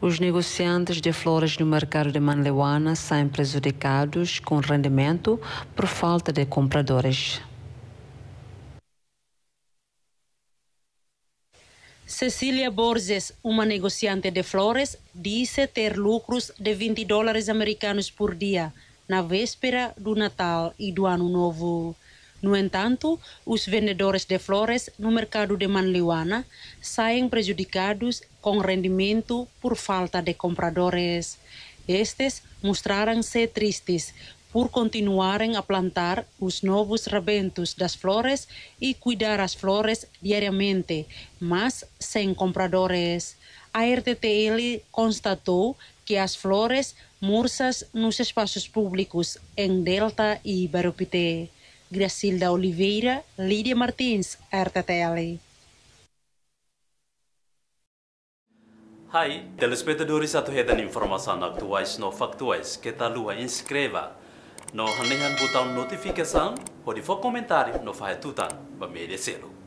Os negociantes de flores no mercado de Manleuana saem prejudicados com rendimento por falta de compradores. Cecília Borges, uma negociante de flores, disse ter lucros de 20 dólares americanos por dia na véspera do Natal e do Ano Novo. No entanto, os vendedores de flores no mercado de Manliwana saem prejudicados com rendimento por falta de compradores. Estes mostraram-se tristes por continuarem a plantar os novos rebentos das flores e cuidar as flores diariamente, mas sem compradores. A RTTL constatou que as flores murchas nos espaços públicos em Delta e Barupité. Gracilda Oliveira, Lídia Martins, RTTL. Hai, telespectadores atuhedan informação atuais no factuais que lua inscreva no hanehan botão notificação, pode for comentário no faz tutan, ba merecê-lo.